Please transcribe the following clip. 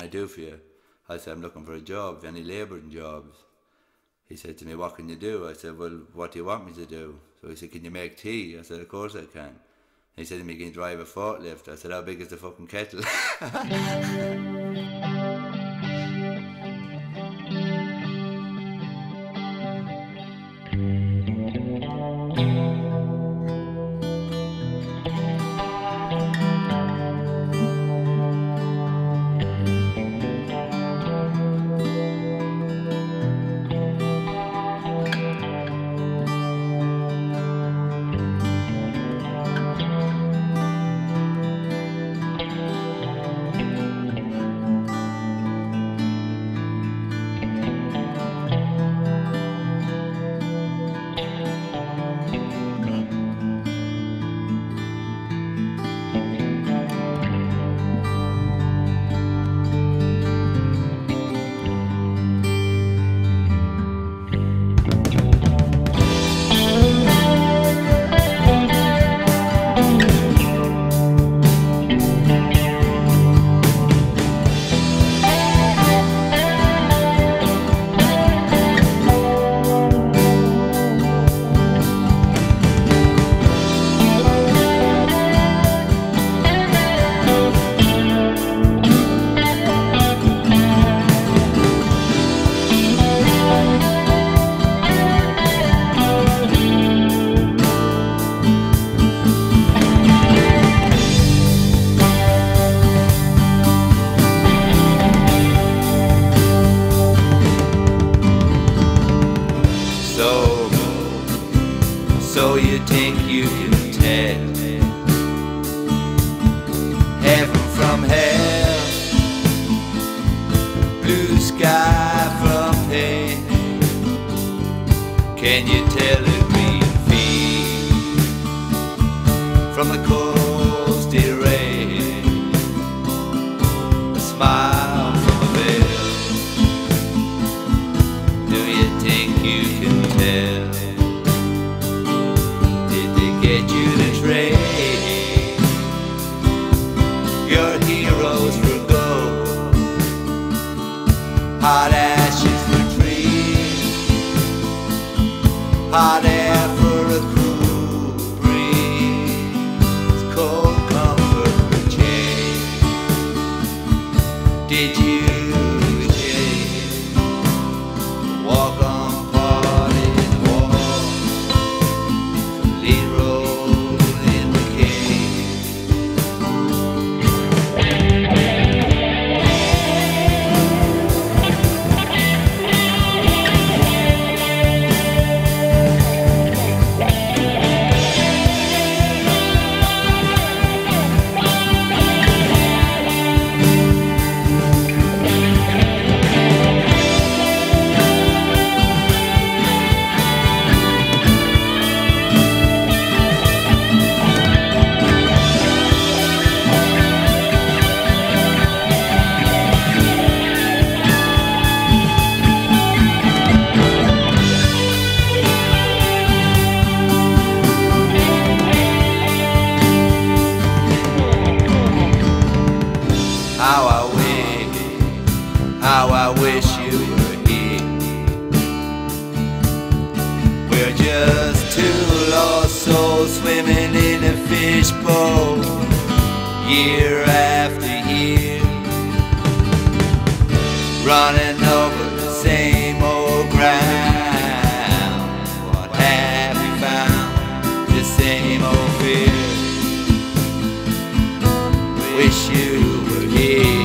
I do for you? I said, I'm looking for a job, any labouring jobs. He said to me, what can you do? I said, well, what do you want me to do? So he said, can you make tea? I said, of course I can. He said to me, can you drive a forklift? I said, how big is the fucking kettle? So, so you think you can tell heaven from hell, blue sky from pain? Can you tell a green field from the coasty rain? A smile Did they get you trade your heroes gold? Hot ashes for trees, hot air I wish you were here. We're just two lost souls swimming in a fishbowl year after year. Running over the same old ground. What have we found? The same old fear. Wish you were here.